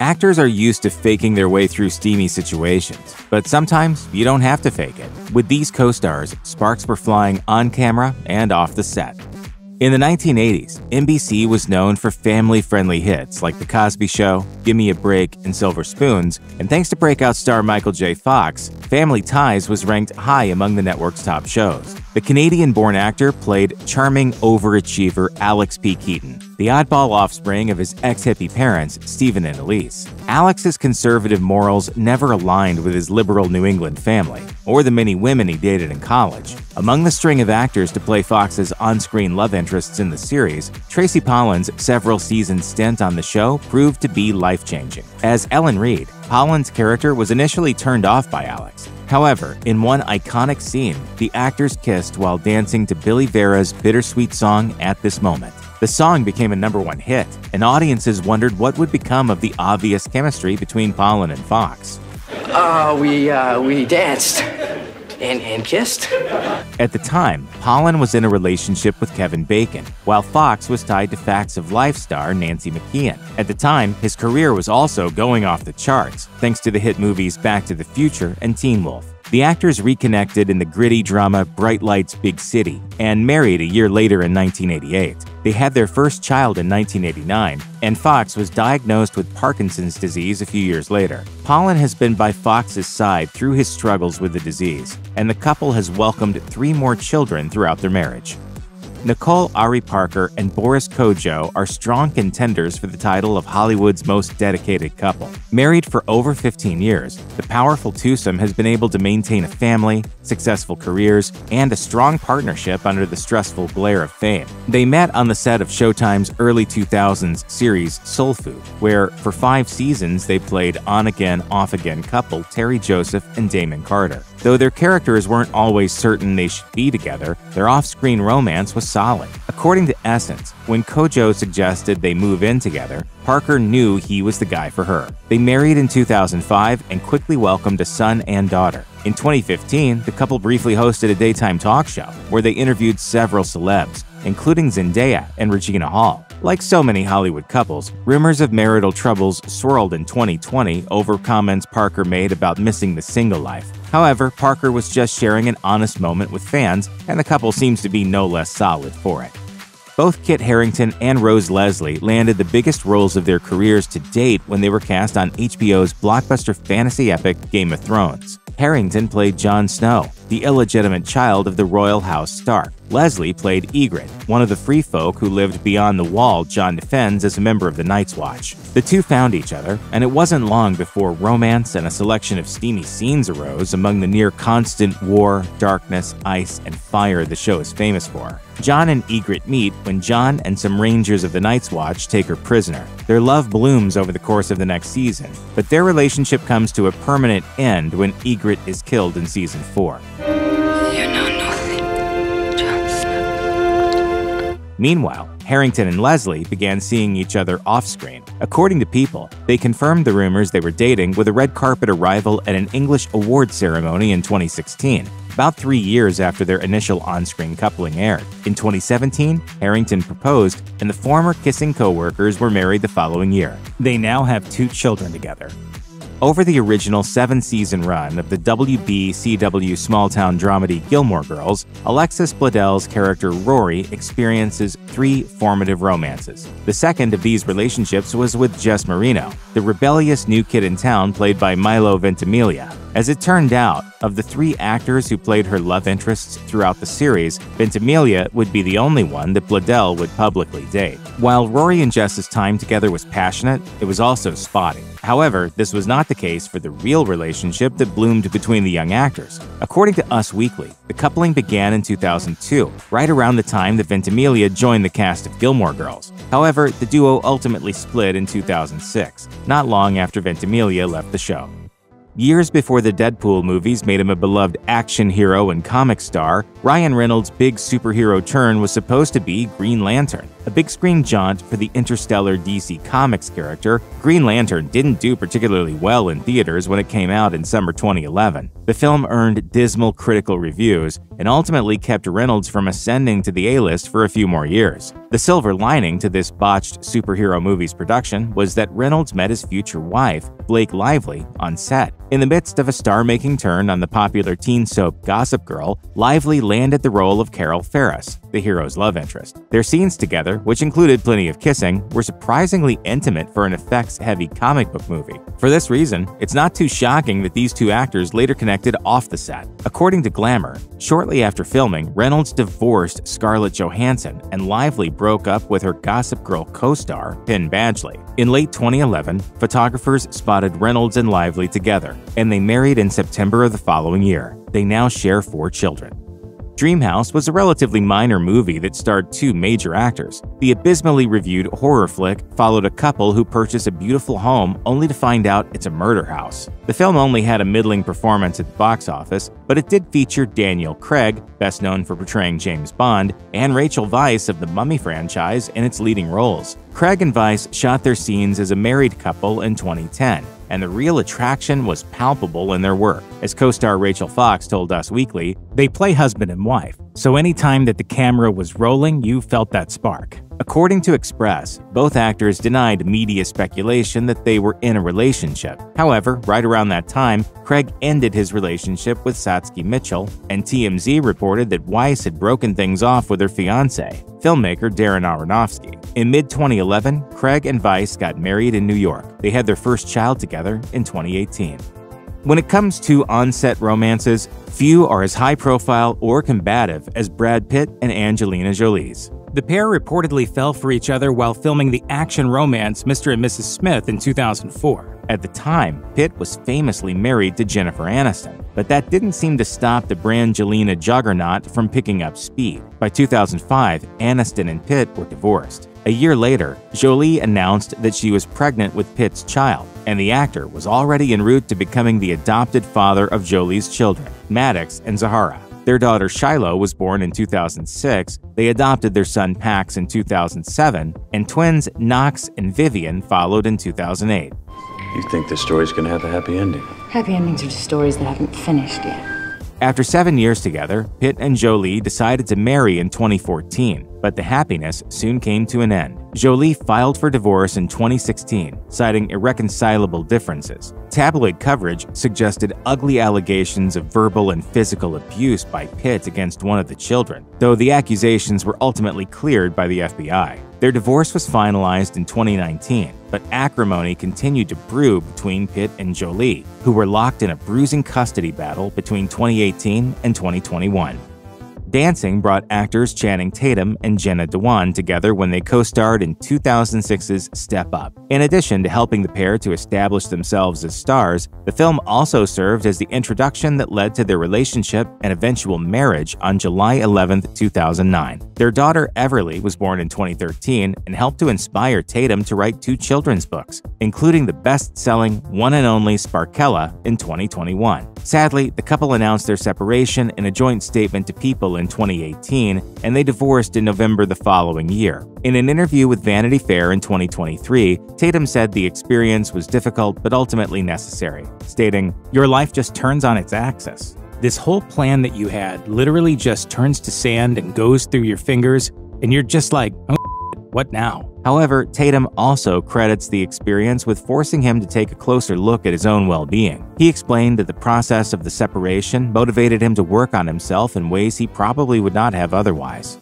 Actors are used to faking their way through steamy situations, but sometimes you don't have to fake it. With these co stars, sparks were flying on camera and off the set. In the 1980s, NBC was known for family friendly hits like The Cosby Show, Gimme a Break, and Silver Spoons, and thanks to breakout star Michael J. Fox, Family Ties was ranked high among the network's top shows. The Canadian born actor played charming overachiever Alex P. Keaton, the oddball offspring of his ex hippie parents, Steven and Elyse. Alex's conservative morals never aligned with his liberal New England family, or the many women he dated in college. Among the string of actors to play Fox's on screen love interests in the series, Tracy Pollan's several season stint on the show proved to be life changing. As Ellen Reed, Pollan's character was initially turned off by Alex, However, in one iconic scene, the actors kissed while dancing to Billy Vera's bittersweet song At This Moment. The song became a number one hit, and audiences wondered what would become of the obvious chemistry between Pollan and Fox. Uh, we, uh, we danced and, and kissed. At the time, Pollan was in a relationship with Kevin Bacon, while Fox was tied to Facts of Life star Nancy McKeon. At the time, his career was also going off the charts, thanks to the hit movies Back to the Future and Teen Wolf. The actors reconnected in the gritty drama Bright Lights Big City and married a year later in 1988. They had their first child in 1989, and Fox was diagnosed with Parkinson's disease a few years later. Pollan has been by Fox's side through his struggles with the disease, and the couple has welcomed three more children throughout their marriage. Nicole Ari Parker and Boris Kodjoe are strong contenders for the title of Hollywood's most dedicated couple. Married for over 15 years, the powerful twosome has been able to maintain a family, successful careers, and a strong partnership under the stressful glare of fame. They met on the set of Showtime's early 2000s series Soul Food, where for five seasons they played on again, off again couple Teri Joseph and Damon Carter. Though their characters weren't always certain they should be together, their off screen romance was solid. According to Essence, when Kodjoe suggested they move in together, Parker knew he was the guy for her. They married in 2005 and quickly welcomed a son and daughter. In 2015, the couple briefly hosted a daytime talk show where they interviewed several celebs, including Zendaya and Regina Hall. Like so many Hollywood couples, rumors of marital troubles swirled in 2020 over comments Parker made about missing the single life. However, Parker was just sharing an honest moment with fans, and the couple seems to be no less solid for it. Both Kit Harington and Rose Leslie landed the biggest roles of their careers to date when they were cast on HBO's blockbuster fantasy epic Game of Thrones. Harington played Jon Snow, the illegitimate child of the royal house Stark. Leslie played Ygritte, one of the free folk who lived beyond the wall Jon defends as a member of the Night's Watch. The two found each other, and it wasn't long before romance and a selection of steamy scenes arose among the near constant war, darkness, ice, and fire the show is famous for. Jon and Ygritte meet when Jon and some rangers of the Night's Watch take her prisoner. Their love blooms over the course of the next season, but their relationship comes to a permanent end when Ygritte is killed in season 4. You know nothing, Snow. Meanwhile, Harington and Leslie began seeing each other off screen. According to People, they confirmed the rumors they were dating with a red carpet arrival at an English award ceremony in 2016 about three years after their initial on screen coupling aired. In 2017, Harington proposed, and the former kissing co workers were married the following year. They now have two children together. Over the original seven season run of the WB CW small town dramedy Gilmore Girls, Alexis Bledel's character Rory experiences three formative romances. The second of these relationships was with Jess Mariano, the rebellious new kid in town played by Milo Ventimiglia. As it turned out, of the three actors who played her love interests throughout the series, Ventimiglia would be the only one that Bledel would publicly date. While Rory and Jess's time together was passionate, it was also spotty. However, this was not the case for the real relationship that bloomed between the young actors. According to Us Weekly, the coupling began in 2002, right around the time that Ventimiglia joined the cast of Gilmore Girls. However, the duo ultimately split in 2006, not long after Ventimiglia left the show. Years before the Deadpool movies made him a beloved action hero and comic star, Ryan Reynolds' big superhero turn was supposed to be Green Lantern. A big screen jaunt for the interstellar DC Comics character, Green Lantern didn't do particularly well in theaters when it came out in summer 2011. The film earned dismal critical reviews and ultimately kept Reynolds from ascending to the A-list for a few more years. The silver lining to this botched superhero movie's production was that Reynolds met his future wife, Blake Lively, on set. In the midst of a star-making turn on the popular teen soap Gossip Girl, Lively landed the role of Carol Ferris, the hero's love interest. Their scenes together, which included plenty of kissing, were surprisingly intimate for an effects-heavy comic book movie. For this reason, it's not too shocking that these two actors later connected off the set. According to Glamour, shortly after filming, Reynolds divorced Scarlett Johansson and Lively broke up with her Gossip Girl co-star, Penn Badgley. In late 2011, photographers spotted Reynolds and Lively together, and they married in September of the following year. They now share four children. Dreamhouse was a relatively minor movie that starred two major actors. The abysmally reviewed horror flick followed a couple who purchase a beautiful home only to find out it's a murder house. The film only had a middling performance at the box office, but it did feature Daniel Craig, best known for portraying James Bond, and Rachel Weisz of the Mummy franchise in its leading roles. Craig and Weisz shot their scenes as a married couple in 2010 and the real attraction was palpable in their work. As co star Rachel Fox told Us Weekly, they play husband and wife, so anytime that the camera was rolling, you felt that spark. According to Express, both actors denied media speculation that they were in a relationship. However, right around that time, Craig ended his relationship with Satsuki Mitchell, and TMZ reported that Weisz had broken things off with her fiance, filmmaker Darren Aronofsky. In mid 2011, Craig and Weisz got married in New York. They had their first child together in 2018. When it comes to on-set romances, few are as high-profile or combative as Brad Pitt and Angelina Jolie's. The pair reportedly fell for each other while filming the action romance Mr. and Mrs. Smith in 2004. At the time, Pitt was famously married to Jennifer Aniston, but that didn't seem to stop the Brangelina juggernaut from picking up speed. By 2005, Aniston and Pitt were divorced. A year later, Jolie announced that she was pregnant with Pitt's child, and the actor was already en route to becoming the adopted father of Jolie's children, Maddox and Zahara. Their daughter Shiloh was born in 2006, they adopted their son Pax in 2007, and twins Knox and Vivienne followed in 2008. You think this story's gonna have a happy ending? Happy endings are just stories that haven't finished yet. After seven years together, Pitt and Jolie decided to marry in 2014, but the happiness soon came to an end. Jolie filed for divorce in 2016, citing irreconcilable differences. Tabloid coverage suggested ugly allegations of verbal and physical abuse by Pitt against one of the children, though the accusations were ultimately cleared by the FBI. Their divorce was finalized in 2019, but acrimony continued to brew between Pitt and Jolie, who were locked in a bruising custody battle between 2018 and 2021. Dancing brought actors Channing Tatum and Jenna Dewan together when they co-starred in 2006's Step Up. In addition to helping the pair to establish themselves as stars, the film also served as the introduction that led to their relationship and eventual marriage on July 11, 2009. Their daughter Everly was born in 2013 and helped to inspire Tatum to write two children's books, including the best-selling One and Only Sparkella in 2021. Sadly, the couple announced their separation in a joint statement to People in 2018, and they divorced in November the following year. In an interview with Vanity Fair in 2023, Tatum said the experience was difficult but ultimately necessary, stating, Your life just turns on its axis. This whole plan that you had literally just turns to sand and goes through your fingers, and you're just like, oh, what now? However, Tatum also credits the experience with forcing him to take a closer look at his own well being. He explained that the process of the separation motivated him to work on himself in ways he probably would not have otherwise.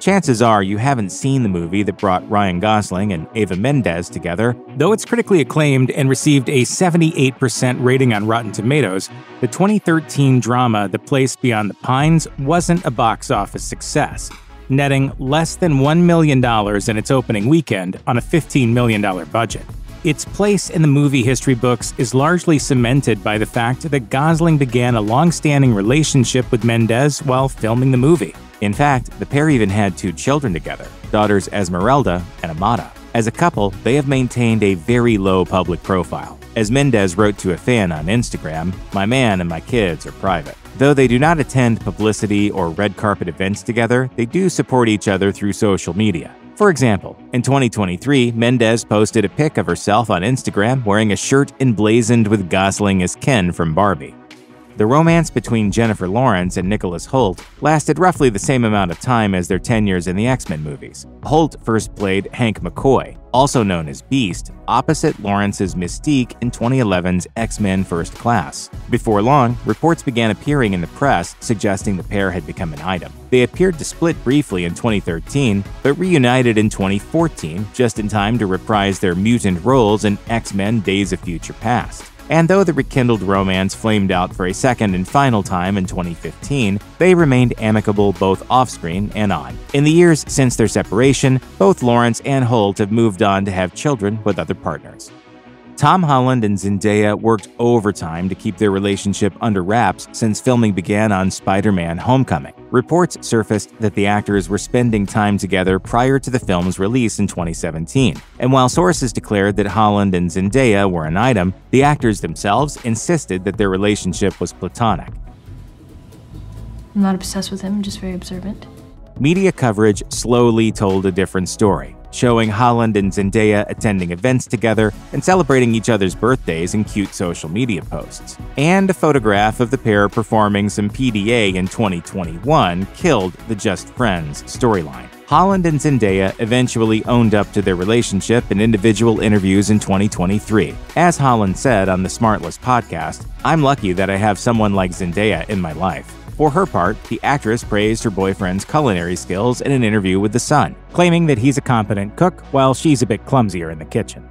Chances are you haven't seen the movie that brought Ryan Gosling and Eva Mendes together. Though it's critically acclaimed and received a 78% rating on Rotten Tomatoes, the 2013 drama The Place Beyond the Pines wasn't a box office success netting less than $1 million in its opening weekend on a $15 million budget. Its place in the movie history books is largely cemented by the fact that Gosling began a long standing relationship with Mendes while filming the movie. In fact, the pair even had two children together daughters Esmeralda and Amada. As a couple, they have maintained a very low public profile. As Mendes wrote to a fan on Instagram, My man and my kids are private. Though they do not attend publicity or red carpet events together, they do support each other through social media. For example, in 2023, Mendes posted a pic of herself on Instagram wearing a shirt emblazoned with Gosling as Ken from Barbie. The romance between Jennifer Lawrence and Nicholas Hoult lasted roughly the same amount of time as their tenures in the X Men movies. Hoult first played Hank McCoy, also known as Beast, opposite Lawrence's Mystique in 2011's X Men First Class. Before long, reports began appearing in the press suggesting the pair had become an item. They appeared to split briefly in 2013, but reunited in 2014, just in time to reprise their mutant roles in X Men Days of Future Past. And though the rekindled romance flamed out for a second and final time in 2015, they remained amicable both off screen and on. In the years since their separation, both Lawrence and Hoult have moved on to have children with other partners. Tom Holland and Zendaya worked overtime to keep their relationship under wraps since filming began on Spider Man Homecoming. Reports surfaced that the actors were spending time together prior to the film's release in 2017. And while sources declared that Holland and Zendaya were an item, the actors themselves insisted that their relationship was platonic. I'm not obsessed with him, just very observant. Media coverage slowly told a different story showing Holland and Zendaya attending events together and celebrating each other's birthdays in cute social media posts. And a photograph of the pair performing some PDA in 2021 killed the Just Friends storyline. Holland and Zendaya eventually owned up to their relationship in individual interviews in 2023. As Holland said on the Smartless podcast, I'm lucky that I have someone like Zendaya in my life. For her part, the actress praised her boyfriend's culinary skills in an interview with The Sun, claiming that he's a competent cook while she's a bit clumsier in the kitchen.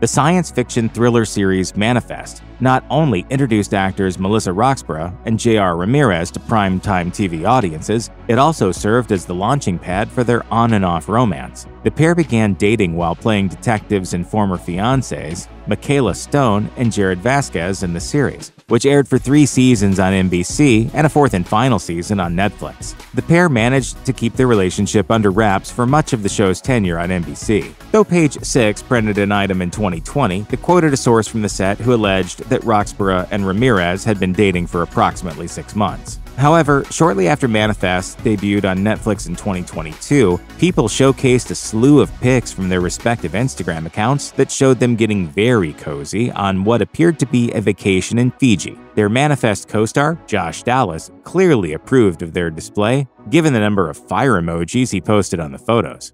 The science fiction thriller series Manifest not only introduced actors Melissa Roxburgh and J.R. Ramirez to primetime TV audiences, it also served as the launching pad for their on and off romance. The pair began dating while playing detectives and former fiancés, Michaela Stone and Jared Vasquez in the series, which aired for three seasons on NBC and a fourth and final season on Netflix. The pair managed to keep their relationship under wraps for much of the show's tenure on NBC. Though Page Six printed an item in 2020 that quoted a source from the set who alleged that Roxburgh and Ramirez had been dating for approximately six months. However, shortly after Manifest debuted on Netflix in 2022, people showcased a slew of pics from their respective Instagram accounts that showed them getting very cozy on what appeared to be a vacation in Fiji. Their Manifest co star, Josh Dallas, clearly approved of their display, given the number of fire emojis he posted on the photos.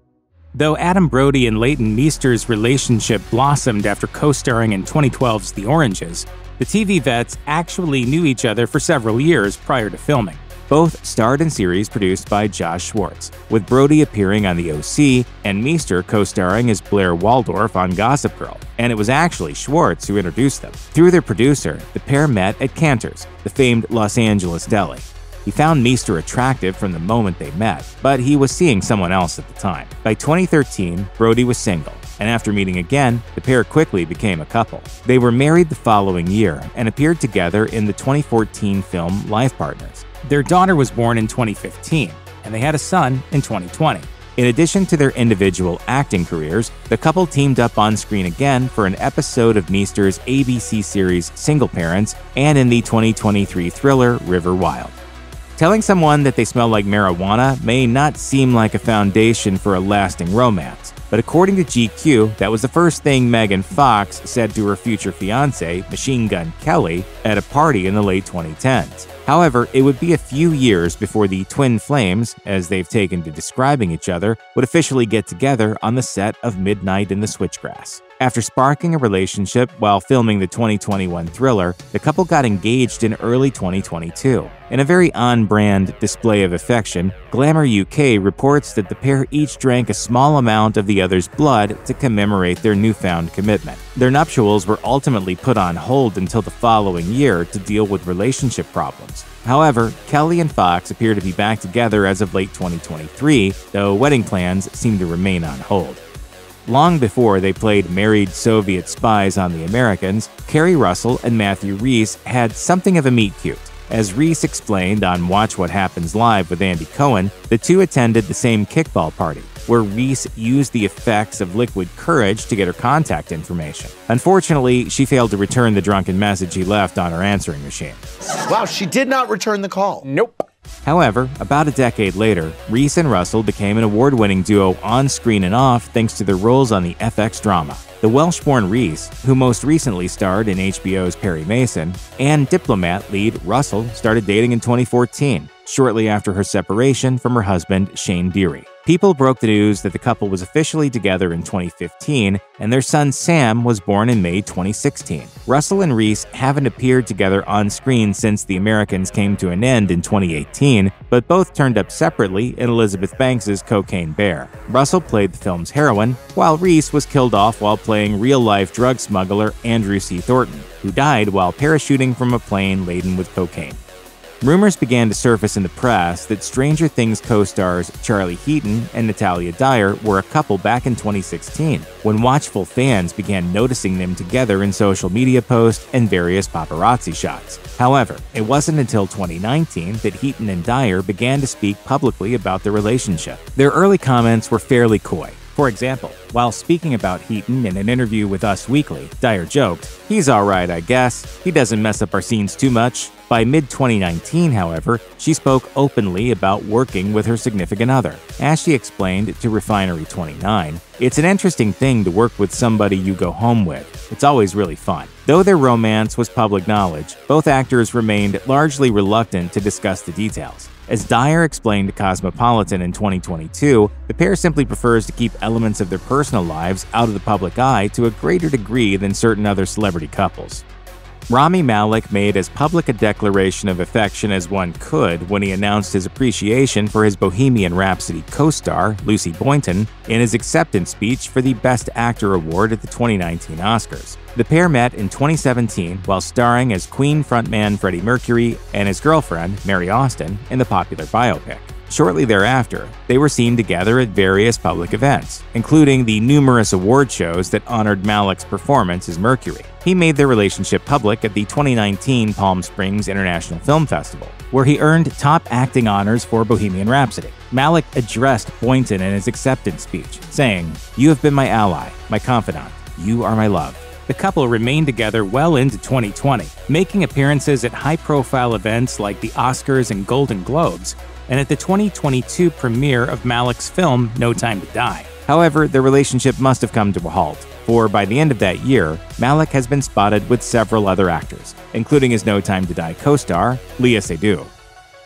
Though Adam Brody and Leighton Meester's relationship blossomed after co starring in 2012's The Oranges, the TV vets actually knew each other for several years prior to filming. Both starred in series produced by Josh Schwartz, with Brody appearing on The OC and Meester co starring as Blair Waldorf on Gossip Girl. And it was actually Schwartz who introduced them. Through their producer, the pair met at Canter's, the famed Los Angeles deli. He found Meester attractive from the moment they met, but he was seeing someone else at the time. By 2013, Brody was single, and after meeting again, the pair quickly became a couple. They were married the following year and appeared together in the 2014 film Life Partners. Their daughter was born in 2015, and they had a son in 2020. In addition to their individual acting careers, the couple teamed up on screen again for an episode of Meester's ABC series Single Parents and in the 2023 thriller River Wild. Telling someone that they smell like marijuana may not seem like a foundation for a lasting romance, but according to GQ, that was the first thing Megan Fox said to her future fiance, Machine Gun Kelly, at a party in the late 2010s. However, it would be a few years before the twin flames, as they've taken to describing each other, would officially get together on the set of Midnight in the Switchgrass. After sparking a relationship while filming the 2021 thriller, the couple got engaged in early 2022. In a very on brand display of affection, Glamour UK reports that the pair each drank a small amount of the other's blood to commemorate their newfound commitment. Their nuptials were ultimately put on hold until the following year to deal with relationship problems. However, Kelly and Fox appear to be back together as of late 2023, though wedding plans seem to remain on hold. Long before they played married Soviet spies on the Americans, Keri Russell and Matthew Rhys had something of a meet cute. As Rhys explained on Watch What Happens Live with Andy Cohen, the two attended the same kickball party, where Rhys used the effects of liquid courage to get her contact information. Unfortunately, she failed to return the drunken message he left on her answering machine. Wow, she did not return the call. Nope. However, about a decade later, Rhys and Russell became an award winning duo on screen and off thanks to their roles on the FX drama. The Welsh born Rhys, who most recently starred in HBO's Perry Mason, and diplomat lead Russell started dating in 2014, shortly after her separation from her husband, Shane Deary. People broke the news that the couple was officially together in 2015, and their son Sam was born in May 2016. Russell and Rhys haven't appeared together on screen since The Americans came to an end in 2018, but both turned up separately in Elizabeth Banks's Cocaine Bear. Russell played the film's heroine, while Rhys was killed off while playing real life drug smuggler Andrew C. Thornton, who died while parachuting from a plane laden with cocaine. Rumors began to surface in the press that Stranger Things co stars Charlie Heaton and Natalia Dyer were a couple back in 2016, when watchful fans began noticing them together in social media posts and various paparazzi shots. However, it wasn't until 2019 that Heaton and Dyer began to speak publicly about their relationship. Their early comments were fairly coy. For example, while speaking about Heaton in an interview with Us Weekly, Dyer joked, He's alright, I guess. He doesn't mess up our scenes too much. By mid 2019, however, she spoke openly about working with her significant other. As she explained to Refinery 29, it's an interesting thing to work with somebody you go home with. It's always really fun. Though their romance was public knowledge, both actors remained largely reluctant to discuss the details. As Dyer explained to Cosmopolitan in 2022, the pair simply prefers to keep elements of their personal lives out of the public eye to a greater degree than certain other celebrity couples. Rami Malek made as public a declaration of affection as one could when he announced his appreciation for his Bohemian Rhapsody co star, Lucy Boynton, in his acceptance speech for the Best Actor award at the 2019 Oscars. The pair met in 2017 while starring as Queen frontman Freddie Mercury and his girlfriend, Mary Austin, in the popular biopic. Shortly thereafter, they were seen together at various public events, including the numerous award shows that honored Malek's performance as Mercury. He made their relationship public at the 2019 Palm Springs International Film Festival, where he earned top acting honors for Bohemian Rhapsody. Malek addressed Boynton in his acceptance speech, saying, You have been my ally, my confidant. You are my love. The couple remained together well into 2020, making appearances at high profile events like the Oscars and Golden Globes, and at the 2022 premiere of Malek's film No Time to Die. However, their relationship must have come to a halt, for by the end of that year, Malek has been spotted with several other actors, including his No Time to Die co star, Léa Seydoux.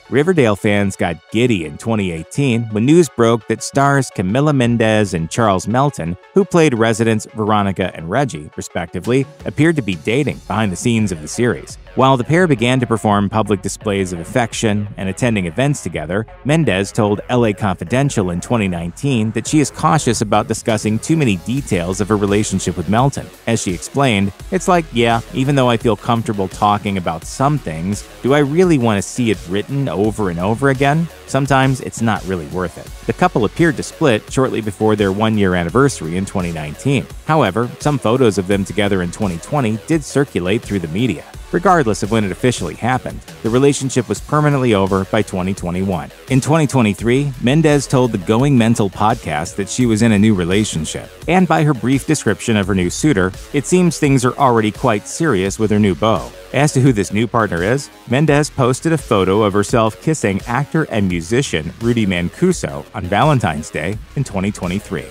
Riverdale fans got giddy in 2018 when news broke that stars Camila Mendes and Charles Melton, who played residents Veronica and Reggie, respectively, appeared to be dating behind the scenes of the series. While the pair began to perform public displays of affection and attending events together, Mendes told LA Confidential in 2019 that she is cautious about discussing too many details of her relationship with Melton. As she explained, it's like, yeah, even though I feel comfortable talking about some things, do I really want to see it written over and over again? Sometimes it's not really worth it. The couple appeared to split shortly before their one year anniversary in 2019. However, some photos of them together in 2020 did circulate through the media. Regardless of when it officially happened, the relationship was permanently over by 2021. In 2023, Mendes told the Going Mental podcast that she was in a new relationship, and by her brief description of her new suitor, it seems things are already quite serious with her new beau. As to who this new partner is, Mendes posted a photo of herself kissing actor and musician Rudy Mancuso on Valentine's Day in 2023.